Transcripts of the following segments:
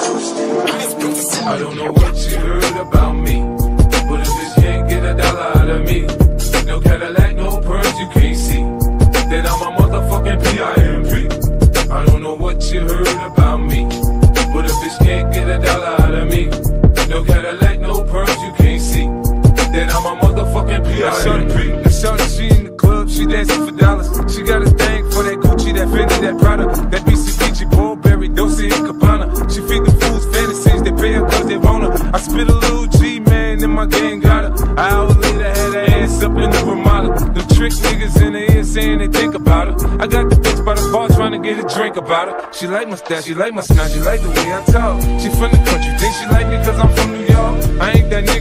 I don't know what you heard about me, but if this can't get a dollar out of me, no Cadillac, no pearls, you can't see. Then I'm a motherfucking P.I.M.P. I don't know what you heard about me, but if this can't get a dollar out of me, no Cadillac, no pearls, you can't see. Then I'm a motherfucking P.I.M.P. That shorty, she in the club, she dancing for dollars. She got a thing for that Gucci, that Fendi, that Prada, that BCBG, Burberry, spit a little G, man, and my gang got her. An hour later, had her ass up in the Ramada. The trick niggas in the ear saying they think about her. I got the bitch by the bar trying to get a drink about her. She like my style, she like my smile, she like the way I talk. She from the country, think she like me cause I'm from New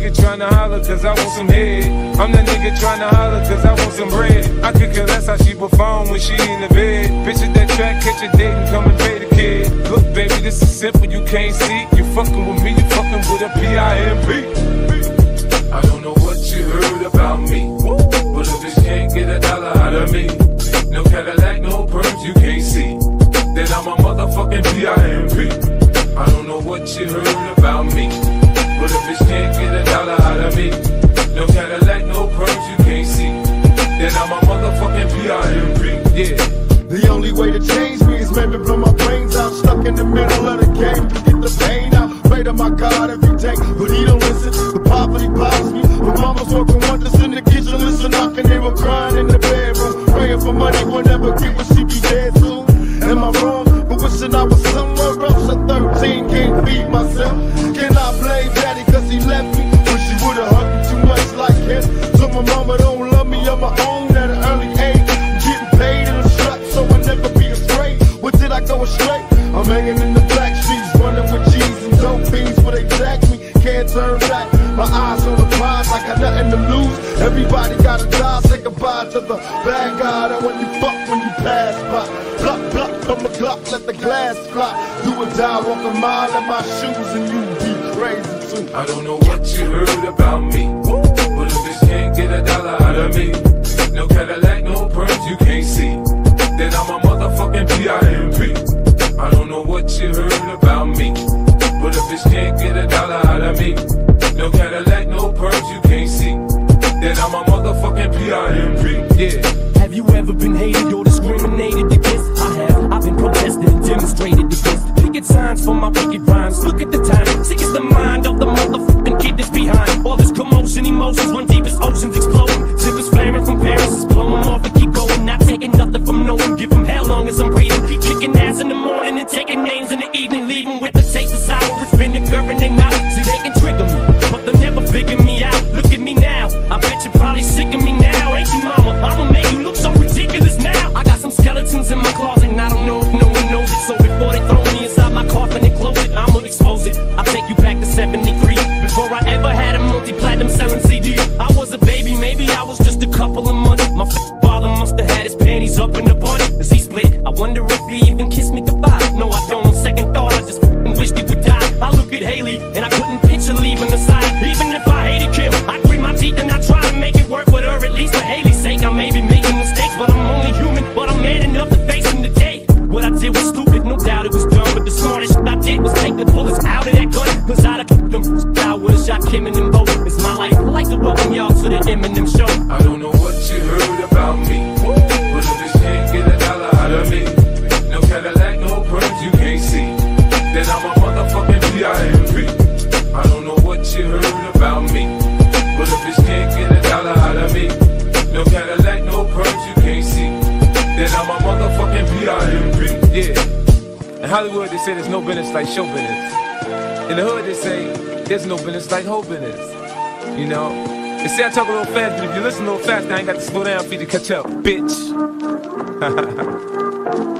nigga trying to holler cause I want some head. I'm the nigga trying to holler cause I want some bread. I could care less how she perform when she in the bed. Bitch at that track, catch a date and come and pay the kid. Look, baby, this is simple, you can't see. You fucking with me, you fucking with a P-I-M-P. I don't know what you heard about me, but if this can't get a dollar out of me, no Cadillac, no perms, you can't see. Then I'm a motherfucking P.I.M.P. I don't know what you heard about me, but if this can't get a me, no Cadillac, no perms, you can't see. Then I'm a motherfucking P.I.M.P. Yeah. The only way to change me is maybe blow my brains out. Stuck in the middle of the game to get the pain out. Pray to my God every day, but he don't listen. The poverty bothers me. But mama's working wonders in the kitchen. Listen, knocking, they were crying in the bedroom. Praying for money, will dope they jack me. Can't turn back. My eyes on the prize, I got nothing to lose. Everybody gotta die, say goodbye to the bad guy. That when you fuck when you pass by. Pluck, pluck from the clock, let the glass fly. Do or die, walk a mile in my shoes and you be crazy too. I don't know what you heard about me, but if this can't get a dollar out of me, no Cadillac, no perms, you can't see. Then I'm a motherfucking P.I.M.P. Then I'm a motherfucking P.I.M.P. Yeah. Have you ever been hated or discriminated against? I have. I've been protested and demonstrated against. Picket signs for my wicked rhymes. Look at the time. See, it's the mind of the motherfucking kid that's behind. All this commotion, emotions run deep as oceans couple of months. My father must have had his panties up in a bunch. As he split, I wonder if he even kissed me goodbye. No, I don't. On second thought, I just wished he would die. I look at Haley, and I Then I'm a motherfucking P.I.M.P. I don't know what you heard about me, but if this can't get a dollar out of me, no Cadillac, no perms, you can't see. Then I'm a motherfucking P.I.M.P. Yeah. In Hollywood, they say there's no business like show business. In the hood, they say there's no business like whole business. You know? They say I talk a little fast, but if you listen a little fast, I ain't got to slow down for you to catch up, bitch.